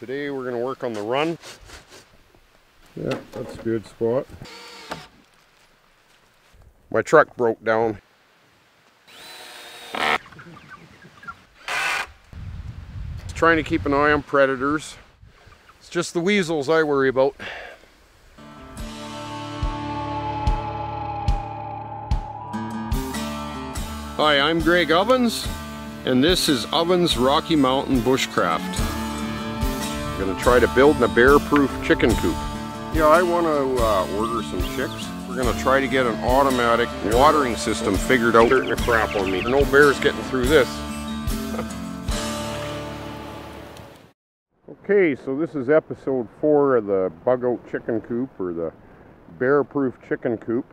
Today we're going to work on the run. Yeah, that's a good spot. My truck broke down. Trying to keep an eye on predators. It's just the weasels I worry about. Hi, I'm Greg Ovens, and this is Ovens Rocky Mountain Bushcraft. Gonna try to build a bear-proof chicken coop. Yeah, I wanna uh, order some chicks. We're gonna try to get an automatic watering system figured out. Starting to crap on me. No bears getting through this. okay, so this is episode four of the bug out chicken coop or the bear-proof chicken coop.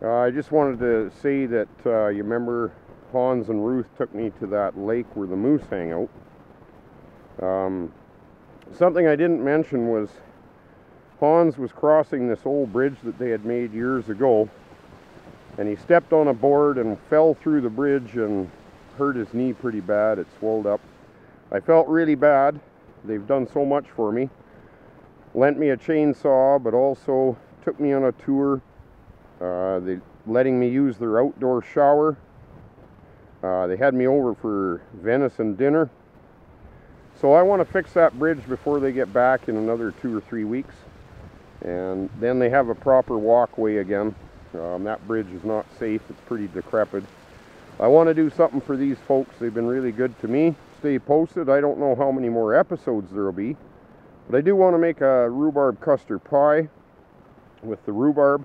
Uh, I just wanted to say that uh, you remember Hans and Ruth took me to that lake where the moose hang out. Um, something I didn't mention was Hans was crossing this old bridge that they had made years ago and he stepped on a board and fell through the bridge and hurt his knee pretty bad. It swelled up. I felt really bad. They've done so much for me. Lent me a chainsaw, but also took me on a tour uh, they letting me use their outdoor shower. Uh, they had me over for venison dinner. So I want to fix that bridge before they get back in another two or three weeks. And then they have a proper walkway again. Um, that bridge is not safe. It's pretty decrepit. I want to do something for these folks. They've been really good to me. Stay posted. I don't know how many more episodes there will be. But I do want to make a rhubarb custard pie with the rhubarb.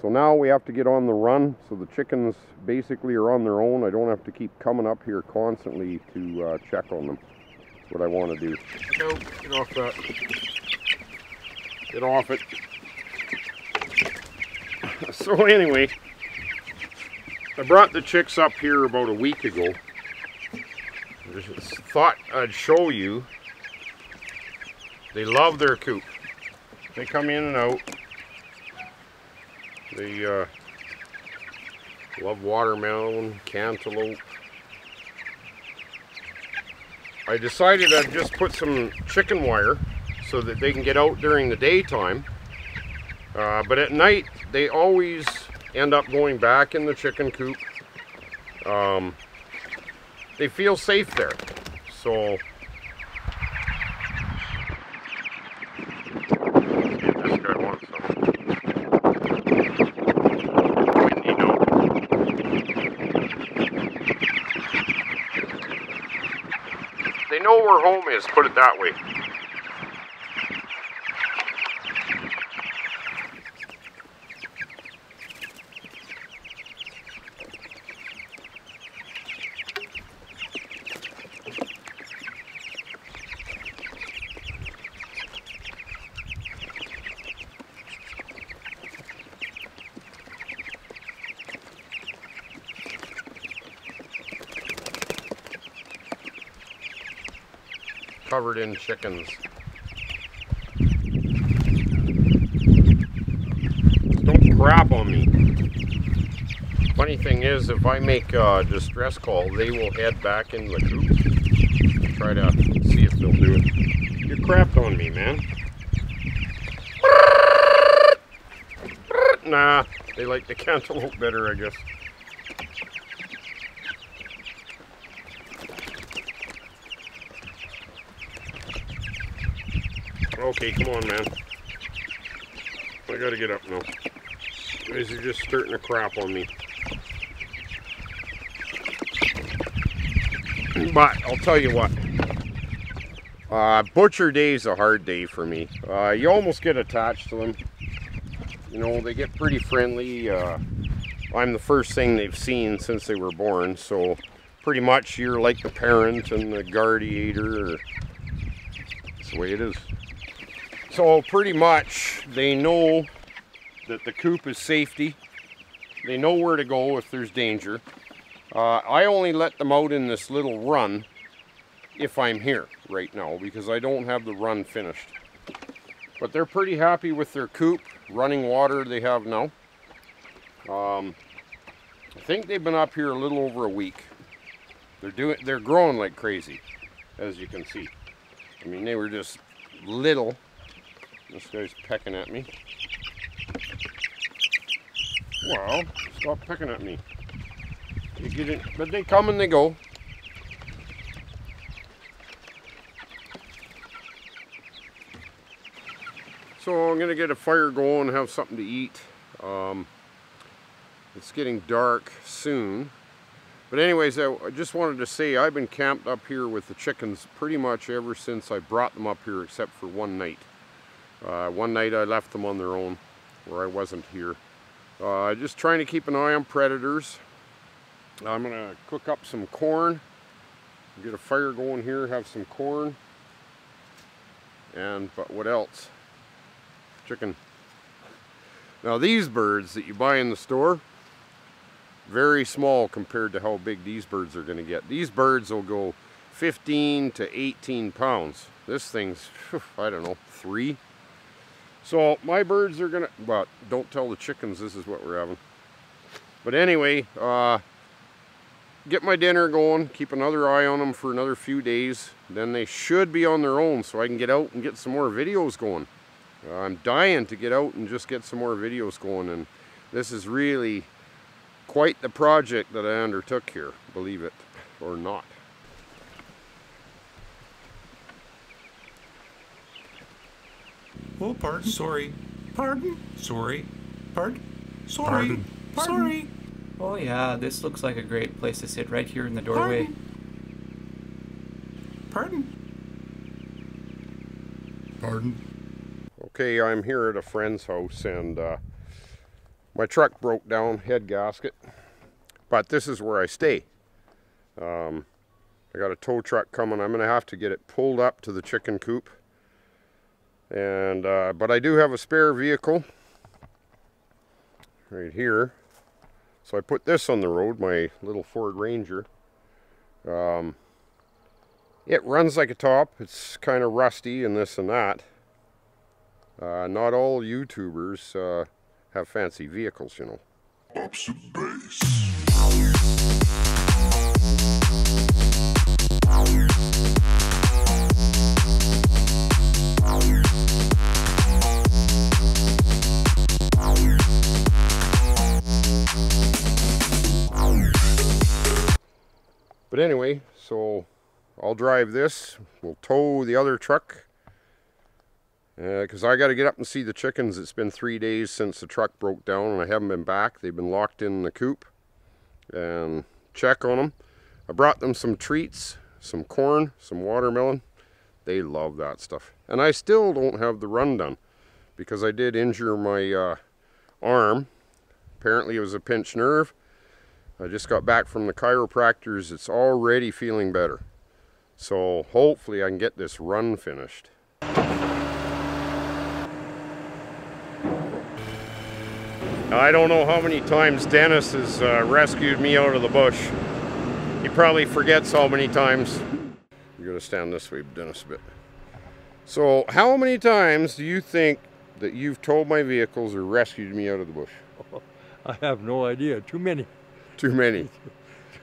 So now we have to get on the run. So the chickens basically are on their own. I don't have to keep coming up here constantly to uh, check on them. What I want to do. Go, get off that. Get off it. So anyway, I brought the chicks up here about a week ago. I just thought I'd show you. They love their coop. They come in and out. They uh, love watermelon, cantaloupe. I decided I'd just put some chicken wire so that they can get out during the daytime. Uh, but at night, they always end up going back in the chicken coop. Um, they feel safe there. So They home is, put it that way. Covered in chickens. Don't crap on me. Funny thing is, if I make a distress call, they will head back in the coop. Try to see if they'll do it. You crapped on me, man. Nah, they like the cantaloupe better, I guess. Okay, come on, man. I gotta get up now. These are just starting to crap on me. But I'll tell you what. Uh, butcher day is a hard day for me. Uh, you almost get attached to them. You know, they get pretty friendly. Uh, I'm the first thing they've seen since they were born, so pretty much you're like the parent and the guardiator. That's the way it is. So pretty much they know that the coop is safety. They know where to go if there's danger. Uh, I only let them out in this little run if I'm here right now because I don't have the run finished. But they're pretty happy with their coop, running water they have now. Um, I think they've been up here a little over a week. They're doing, they're growing like crazy, as you can see. I mean, they were just little. This guy's pecking at me. Well, stop pecking at me. Get it, but they come and they go. So I'm gonna get a fire going have something to eat. Um, it's getting dark soon. But anyways, I just wanted to say I've been camped up here with the chickens pretty much ever since I brought them up here except for one night. Uh, one night I left them on their own where I wasn't here. Uh, just trying to keep an eye on predators. I'm going to cook up some corn, get a fire going here, have some corn, and but what else? Chicken. Now these birds that you buy in the store, very small compared to how big these birds are going to get. These birds will go 15 to 18 pounds. This thing's, I don't know, three. So my birds are to, but don't tell the chickens this is what we're having. But anyway, uh, get my dinner going, keep another eye on them for another few days. Then they should be on their own so I can get out and get some more videos going. Uh, I'm dying to get out and just get some more videos going and this is really quite the project that I undertook here, believe it or not. Oh, pardon, sorry. Pardon, sorry. Pardon, sorry. Pardon. Pardon. Sorry. Oh yeah, this looks like a great place to sit right here in the doorway. Pardon. Pardon. Okay, I'm here at a friend's house and uh, my truck broke down, head gasket, but this is where I stay. Um, I got a tow truck coming. I'm going to have to get it pulled up to the chicken coop. And uh, But I do have a spare vehicle right here. So I put this on the road, my little Ford Ranger. Um, it runs like a top. It's kind of rusty and this and that. Uh, not all YouTubers uh, have fancy vehicles, you know. So I'll drive this. We'll tow the other truck. Because uh, I got to get up and see the chickens. It's been three days since the truck broke down and I haven't been back. They've been locked in the coop. And check on them. I brought them some treats, some corn, some watermelon. They love that stuff. And I still don't have the run done because I did injure my uh, arm. Apparently it was a pinched nerve. I just got back from the chiropractors. It's already feeling better. So hopefully I can get this run finished. I don't know how many times Dennis has uh, rescued me out of the bush. He probably forgets how many times. You're gonna stand this way, Dennis, a bit. So how many times do you think that you've towed my vehicles or rescued me out of the bush? I have no idea. Too many. Too many.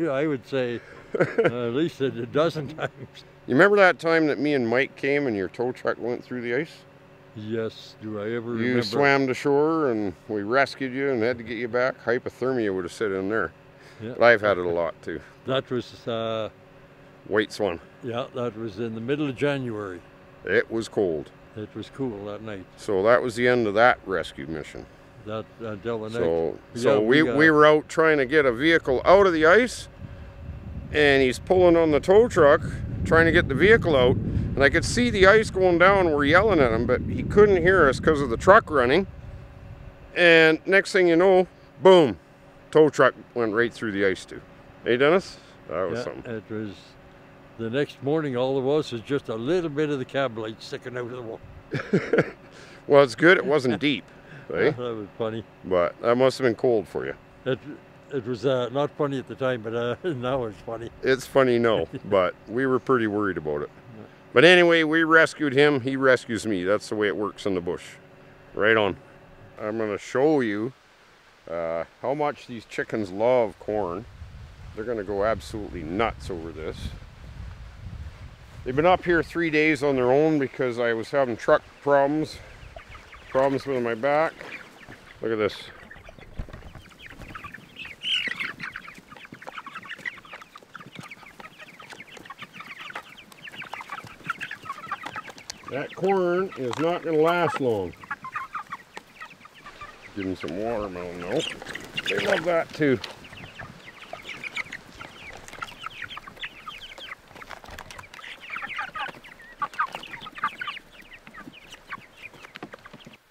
I would say uh, at least a dozen times. You remember that time that me and Mike came and your tow truck went through the ice? Yes. Do I ever remember. you remember? swam to shore and we rescued you and had to get you back. Hypothermia would have sit in there. Yeah. But I've had it a lot too. That was uh, White Swan. Yeah, that was in the middle of January. It was cold. It was cool that night. So that was the end of that rescue mission that until the so, next. So yeah, we, we, uh, we, were out trying to get a vehicle out of the ice and he's pulling on the tow truck trying to get the vehicle out and I could see the ice going down we're yelling at him but he couldn't hear us because of the truck running. And next thing you know boom tow truck went right through the ice too. Hey Dennis? That was yeah, something. it was the next morning all there was was just a little bit of the cab light sticking out of the wall. Well it's good it wasn't deep that was funny. But that must have been cold for you. It, it was uh, not funny at the time, but uh, now it's funny. It's funny, no, but we were pretty worried about it. But anyway, we rescued him. He rescues me. That's the way it works in the bush. Right on. I'm going to show you uh, how much these chickens love corn. They're going to go absolutely nuts over this. They've been up here three days on their own because I was having truck problems, problems with my back. Look at this. That corn is not going to last long. Give them some watermelon though. They love that too.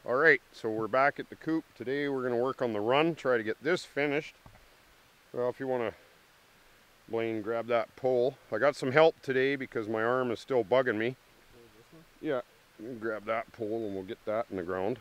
All right, so we're back at the coop. Today we're going to work on the run, try to get this finished. Well, if you want to, Blaine, grab that pole. I got some help today because my arm is still bugging me. Yeah, grab that pole and we'll get that in the ground.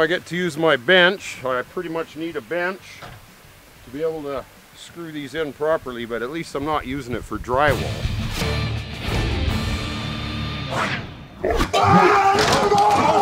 I get to use my bench. I pretty much need a bench to be able to screw these in properly, but at least I'm not using it for drywall. Ah!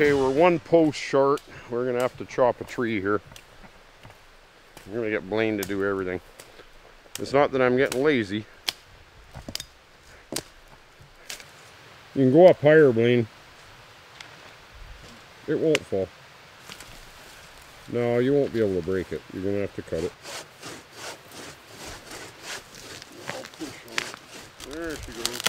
Okay, we're one post short. We're gonna have to chop a tree here. I'm gonna get Blaine to do everything. It's not that I'm getting lazy. You can go up higher, Blaine. It won't fall. No, you won't be able to break it. You're gonna have to cut it. There she goes.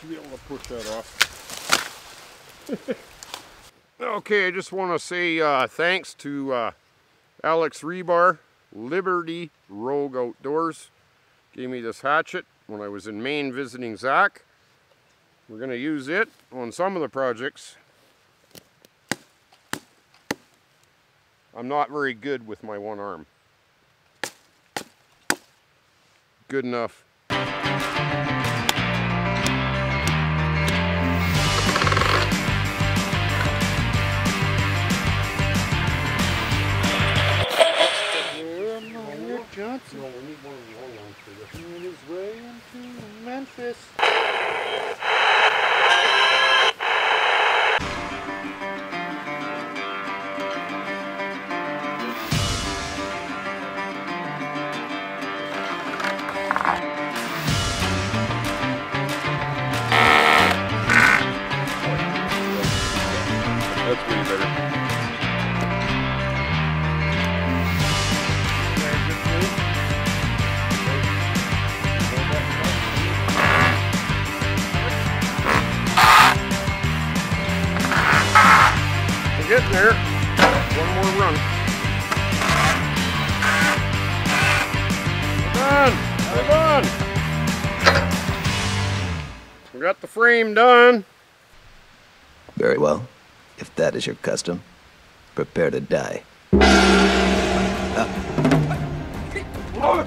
Should be able to push that off. okay, I just want to say uh, thanks to uh, Alex Rebar, Liberty Rogue Outdoors. Gave me this hatchet when I was in Maine visiting Zach. We're going to use it on some of the projects. I'm not very good with my one arm. Good enough. There. One more run. Done. We're done. We got the frame done. Very well. If that is your custom, prepare to die. Oh,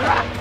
We're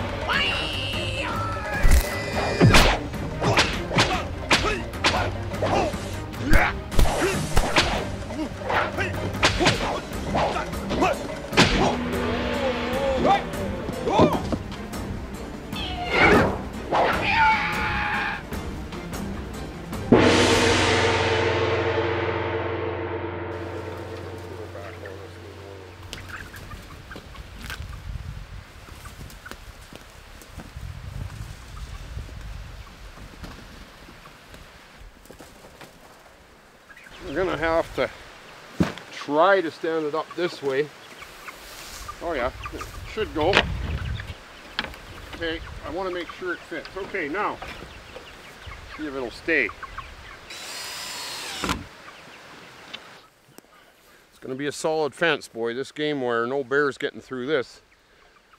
to stand it up this way. Oh yeah, it should go. Okay, I want to make sure it fits. Okay, now, see if it'll stay. It's gonna be a solid fence, boy. This game wire, no bears getting through this.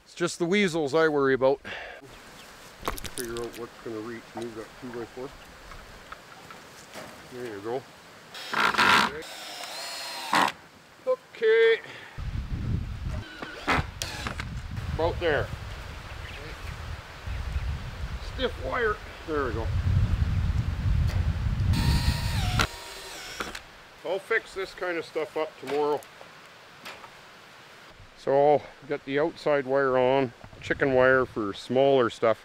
It's just the weasels I worry about. Figure out what's gonna reach. Move that two by four. There you go. Okay. About there. Stiff wire. There we go. I'll fix this kind of stuff up tomorrow. So I'll get the outside wire on, chicken wire for smaller stuff.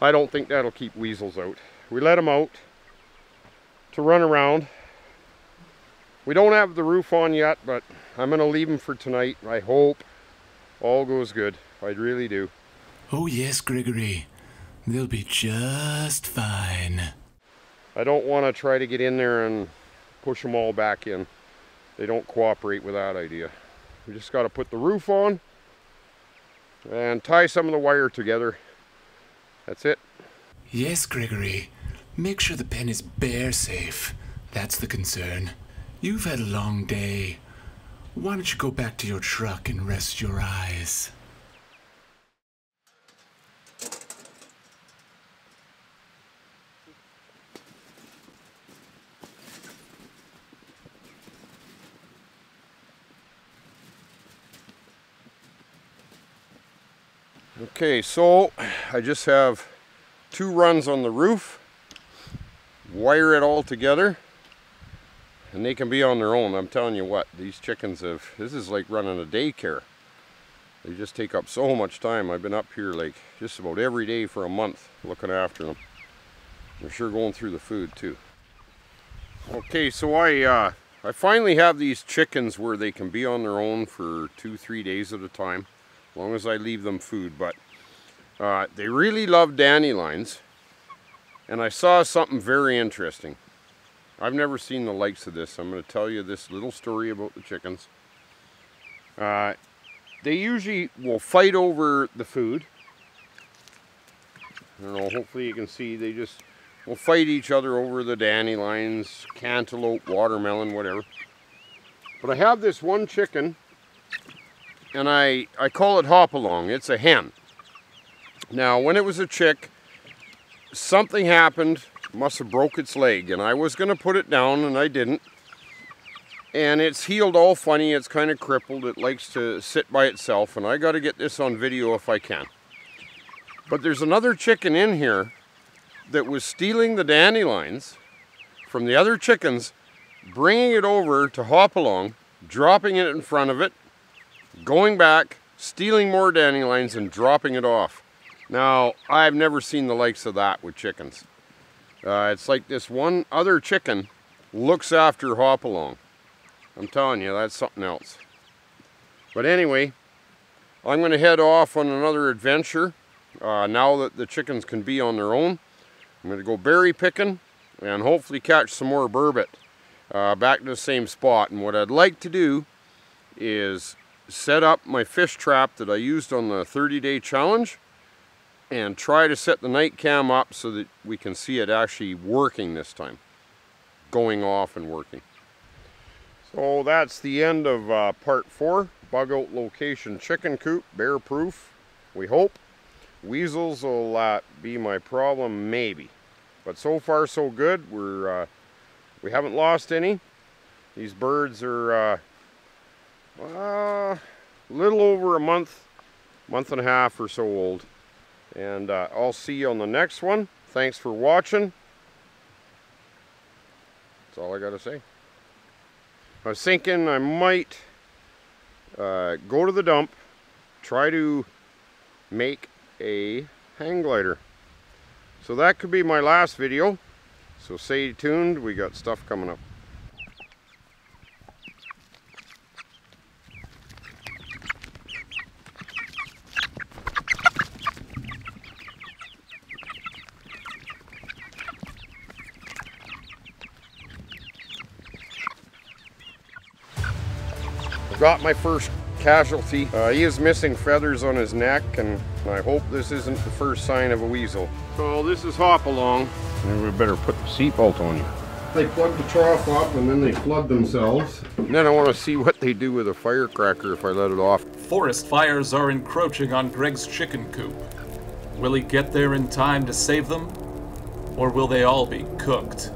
I don't think that'll keep weasels out. We let them out to run around. We don't have the roof on yet, but I'm going to leave them for tonight. I hope all goes good. I really do. Oh, yes, Gregory. They'll be just fine. I don't want to try to get in there and push them all back in. They don't cooperate with that idea. We just got to put the roof on and tie some of the wire together. That's it. Yes, Gregory. Make sure the pen is bear safe. That's the concern. You've had a long day. Why don't you go back to your truck and rest your eyes? Okay, so I just have two runs on the roof, wire it all together, and they can be on their own. I'm telling you what, these chickens have, this is like running a daycare. They just take up so much time. I've been up here like just about every day for a month looking after them. They're sure going through the food too. Okay, so I uh, I finally have these chickens where they can be on their own for two, three days at a time, as long as I leave them food. But uh, they really love dandelions, and I saw something very interesting. I've never seen the likes of this. I'm going to tell you this little story about the chickens. Uh, they usually will fight over the food. I don't know, hopefully you can see they just will fight each other over the dandelions, cantaloupe, watermelon, whatever. But I have this one chicken and I, I call it Hopalong. It's a hen. Now, when it was a chick, something happened, must have broke its leg, and I was to put it down, and I didn't. And it's healed all funny, it's kind of crippled, it likes to sit by itself, and I got to get this on video if I can. But there's another chicken in here that was stealing the dandelions from the other chickens, bringing it over to Hopalong dropping it in front of it, going back, stealing more dandelions and dropping it off. Now, I've never seen the likes of that with chickens. Uh, it's like this one other chicken looks after Hopalong. I'm telling you, that's something else. But anyway, I'm going to head off on another adventure uh, now that the chickens can be on their own. I'm going to go berry picking and hopefully catch some more burbot uh, back to the same spot. And what I'd like to do is set up my fish trap that I used on the 30 day challenge and try to set the night cam up so that we can see it actually working this time. Going off and working. So that's the end of uh, part four. Bug out location chicken coop, bear proof, we hope. Weasels will uh, be my problem, maybe. But so far so good. We're uh, we haven't lost any. These birds are uh, a little over a month, month and a half or so old. And uh, I'll see you on the next one. Thanks for watching. That's all I got to say. I was thinking I might uh, go to the dump, try to make a hang glider. So that could be my last video. So stay tuned, we got stuff coming up. Got my first casualty. Uh, he is missing feathers on his neck and I hope this isn't the first sign of a weasel. So this is Hopalong. And we better put the seatbelt on you. They plug the trough up and then they flood themselves. And then I want to see what they do with a firecracker if I let it off. Forest fires are encroaching on Greg's chicken coop. Will he get there in time to save them? Or will they all be cooked?